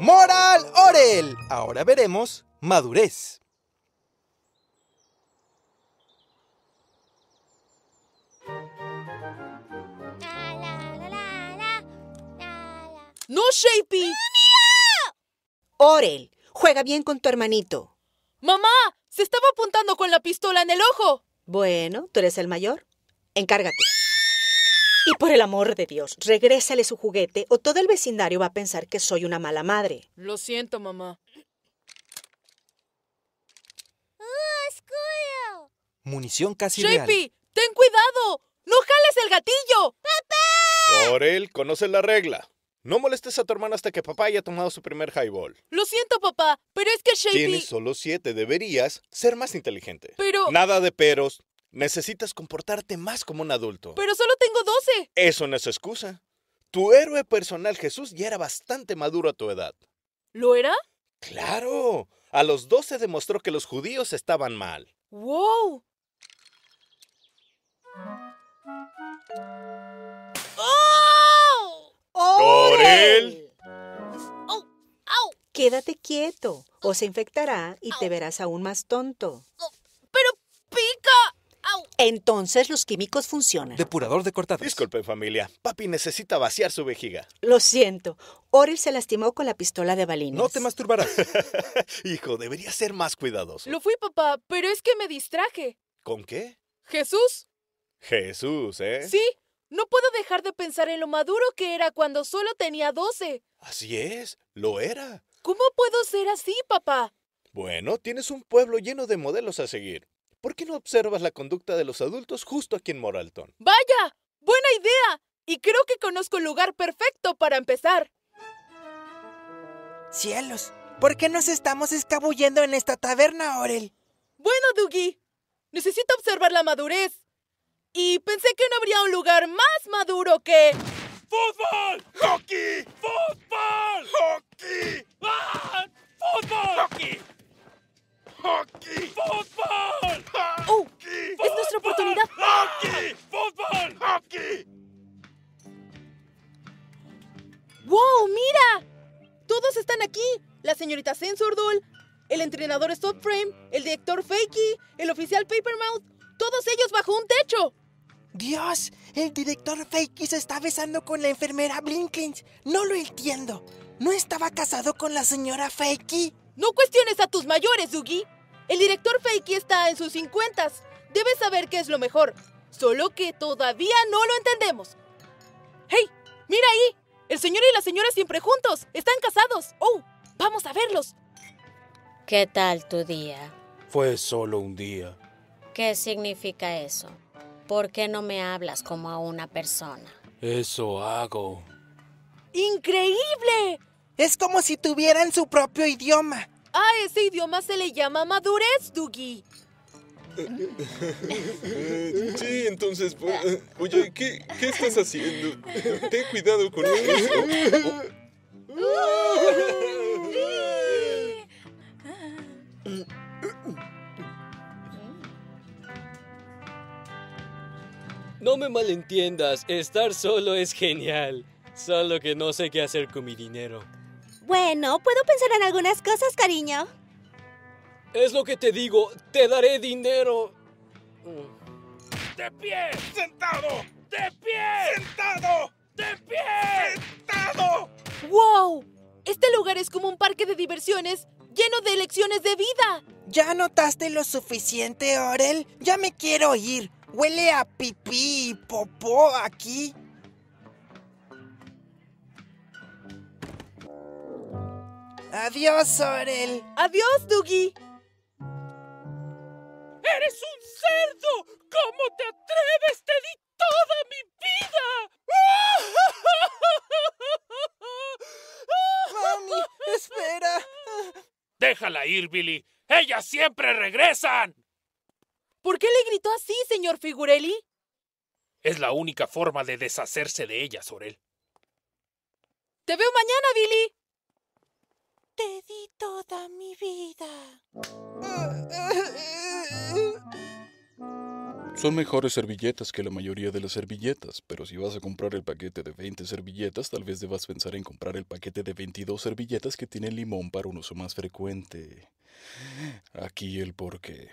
Moral Orel. Ahora veremos madurez. ¡No, Shapey! Orel, juega bien con tu hermanito. ¡Mamá! Se estaba apuntando con la pistola en el ojo. Bueno, tú eres el mayor. Encárgate. Y por el amor de Dios, regrésale su juguete o todo el vecindario va a pensar que soy una mala madre. Lo siento, mamá. Munición casi real. Shapey, ten cuidado. ¡No jales el gatillo! Orel, conoces la regla. No molestes a tu hermana hasta que papá haya tomado su primer highball. Lo siento, papá, pero es que Shapey... Tienes solo siete. Deberías ser más inteligente. Pero... Nada de peros. Necesitas comportarte más como un adulto. Pero solo tengo 12. Eso no es excusa. Tu héroe personal Jesús ya era bastante maduro a tu edad. ¿Lo era? ¡Claro! A los 12 demostró que los judíos estaban mal. ¡Wow! ¡Oh! ¡Orel! ¡Au! ¡Au! Quédate quieto o se infectará y te verás aún más tonto. ¡Au! Entonces los químicos funcionan. Depurador de cortadas. Disculpen, familia. Papi necesita vaciar su vejiga. Lo siento. Orel se lastimó con la pistola de balines. No te masturbarás. Hijo, debería ser más cuidadoso. Lo fui, papá, pero es que me distraje. ¿Con qué? ¿Jesús? Jesús, ¿eh? Sí, no puedo dejar de pensar en lo maduro que era cuando solo tenía 12. Así es, lo era. ¿Cómo puedo ser así, papá? Bueno, tienes un pueblo lleno de modelos a seguir. ¿Por qué no observas la conducta de los adultos justo aquí en Moralton? ¡Vaya! ¡Buena idea! Y creo que conozco el lugar perfecto para empezar. Cielos, ¿por qué nos estamos escabullendo en esta taberna, Orel? Bueno, Dougie, necesito observar la madurez. Y pensé que no habría un lugar más maduro que... ¡Fútbol! ¡Hockey! ¡Fútbol! ¡Hockey! ¡Ah! ¡Fútbol! ¡Hockey! ¡Hockey! ¡Fútbol! ¡Oh! ¡Es nuestra oportunidad! ¡Hockey! ¡Fútbol! ¡Hockey! ¡Wow! ¡Mira! Todos están aquí. La señorita Sensordul, el entrenador Stopframe, el director Fakey, el oficial Papermouth. Todos ellos bajo un techo. Dios, el director Fakey se está besando con la enfermera Blinkins. No lo entiendo. ¿No estaba casado con la señora Fakey? No cuestiones a tus mayores, Dougie. El director Fakey está en sus cincuentas. Debes saber qué es lo mejor. Solo que todavía no lo entendemos. ¡Hey! ¡Mira ahí! El señor y la señora siempre juntos. Están casados. ¡Oh! Vamos a verlos. ¿Qué tal tu día? Fue solo un día. ¿Qué significa eso? ¿Por qué no me hablas como a una persona? Eso hago. ¡Increíble! Es como si tuvieran su propio idioma. A ese idioma se le llama madurez, Dougie. Sí, entonces, pues, oye, ¿qué, ¿qué estás haciendo? Ten cuidado con eso. No me malentiendas, estar solo es genial. Solo que no sé qué hacer con mi dinero. Bueno, puedo pensar en algunas cosas, cariño. Es lo que te digo, te daré dinero. ¡De pie! ¡Sentado! ¡De pie! ¡Sentado! ¡De pie! ¡Sentado! ¡Wow! Este lugar es como un parque de diversiones lleno de lecciones de vida. ¿Ya notaste lo suficiente, Orel? Ya me quiero ir. Huele a pipí y popó aquí. Adiós, Orel. Adiós, Dougie. ¡Eres un cerdo! ¿Cómo te atreves? ¡Te di toda mi vida! Mami, espera. Déjala ir, Billy. ¡Ellas siempre regresan! ¿Por qué le gritó así, señor Figurelli? Es la única forma de deshacerse de ellas, Orel. Te veo mañana, Billy. Te di toda mi vida. Son mejores servilletas que la mayoría de las servilletas, pero si vas a comprar el paquete de 20 servilletas, tal vez debas pensar en comprar el paquete de 22 servilletas que tienen limón para un uso más frecuente. Aquí el porqué.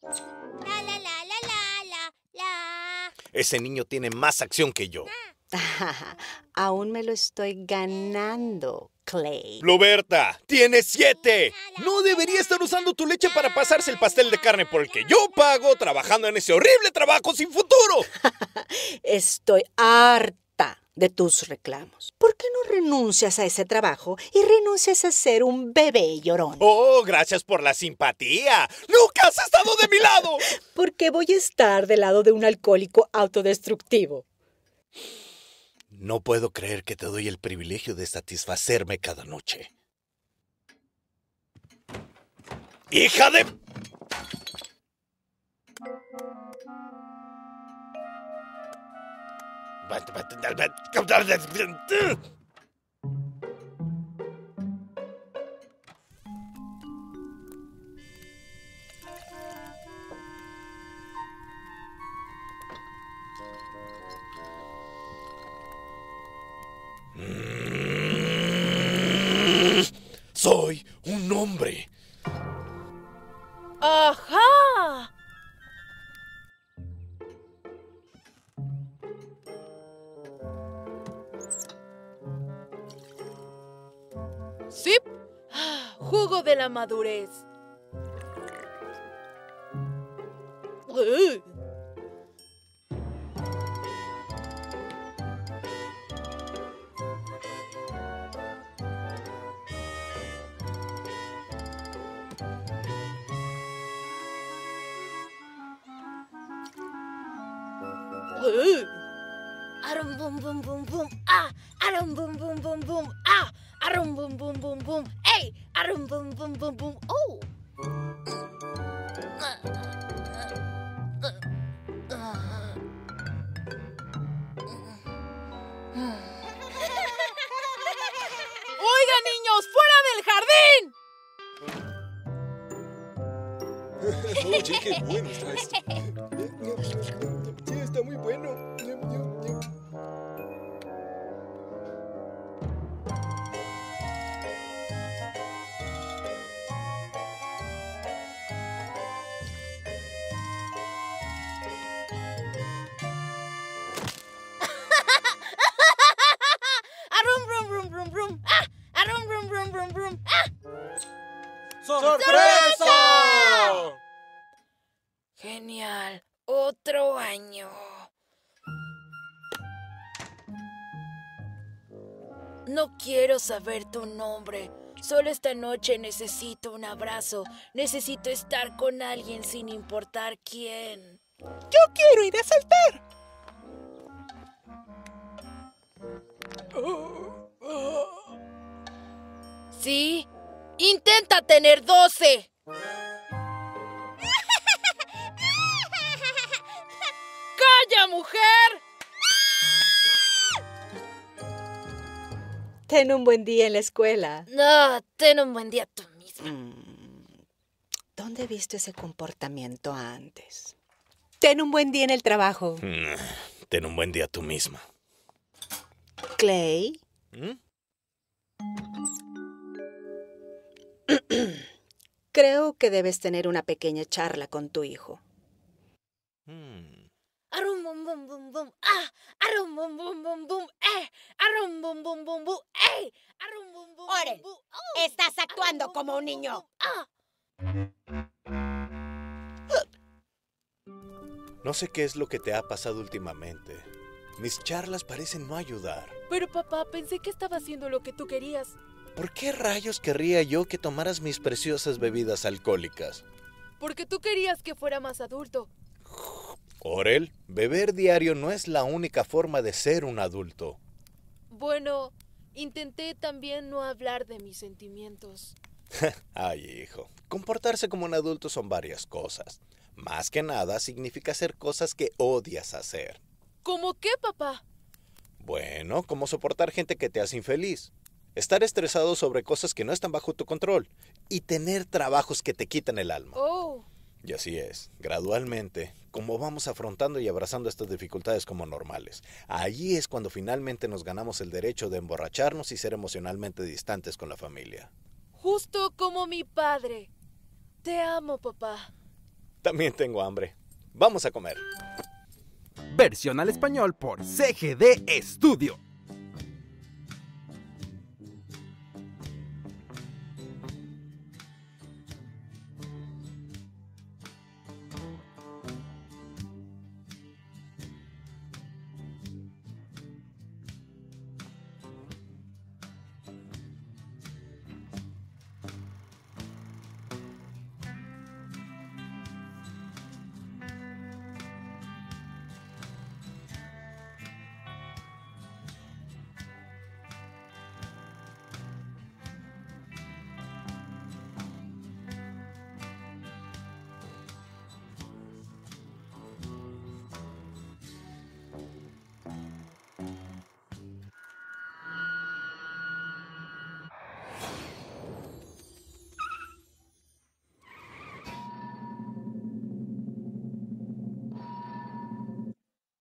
La la la la la la la. Ese niño tiene más acción que yo. Aún me lo estoy ganando, Clay. Luberta, tiene siete. No debería estar usando tu leche para pasarse el pastel de carne por el que yo pago trabajando en ese horrible trabajo sin futuro. Estoy harta de tus reclamos. ¿Por qué no renuncias a ese trabajo y renuncias a ser un bebé llorón? Oh, gracias por la simpatía. Nunca has estado de mi lado. ¿Por qué voy a estar del lado de un alcohólico autodestructivo? No puedo creer que te doy el privilegio de satisfacerme cada noche. ¡Hija de... Soy un hombre. ¡Ajá! ¡Sí! Ah, Jugo de la madurez. Ugh! Arum bum bum bum bum. Ah, arum bum bum bum bum. Ah, arum bum bum bum bum. Hey, arum bum bum bum bum. Oh. ¡Fuera del jardín! Oye, No quiero saber tu nombre. Solo esta noche necesito un abrazo. Necesito estar con alguien sin importar quién. Yo quiero ir a saltar. ¿Sí? Intenta tener doce. ¡Calla, mujer! Ten un buen día en la escuela. No, ten un buen día tú misma. Mm, ¿Dónde he visto ese comportamiento antes? Ten un buen día en el trabajo. Mm, Ten un buen día tú misma. Clay, ¿Mm? creo que debes tener una pequeña charla con tu hijo. Mm. Arum bum bum bum bum. Ah, arum bum bum bum bum. Eh, arum bum bum bum bum. Eh, arum bum bum. Orel, bum, oh. Estás actuando Arum, como bum, un bum, niño. bum. Ah, No sé qué es lo que te ha pasado últimamente. Mis charlas parecen no ayudar. Pero papá, pensé que estaba haciendo lo que tú querías. ¿Por qué rayos querría yo que tomaras mis preciosas bebidas alcohólicas? Porque tú querías que fuera más adulto. Orel, beber diario no es la única forma de ser un adulto. Bueno, intenté también no hablar de mis sentimientos. Ay, hijo, comportarse como un adulto son varias cosas. Más que nada significa hacer cosas que odias hacer. ¿Cómo qué, papá? Bueno, como soportar gente que te hace infeliz. Estar estresado sobre cosas que no están bajo tu control. Y tener trabajos que te quitan el alma. Oh. Y así es, gradualmente, como vamos afrontando y abrazando estas dificultades como normales, ahí es cuando finalmente nos ganamos el derecho de emborracharnos y ser emocionalmente distantes con la familia. Justo como mi padre. Te amo, papá. También tengo hambre. Vamos a comer. Versión al español por CGD Studio.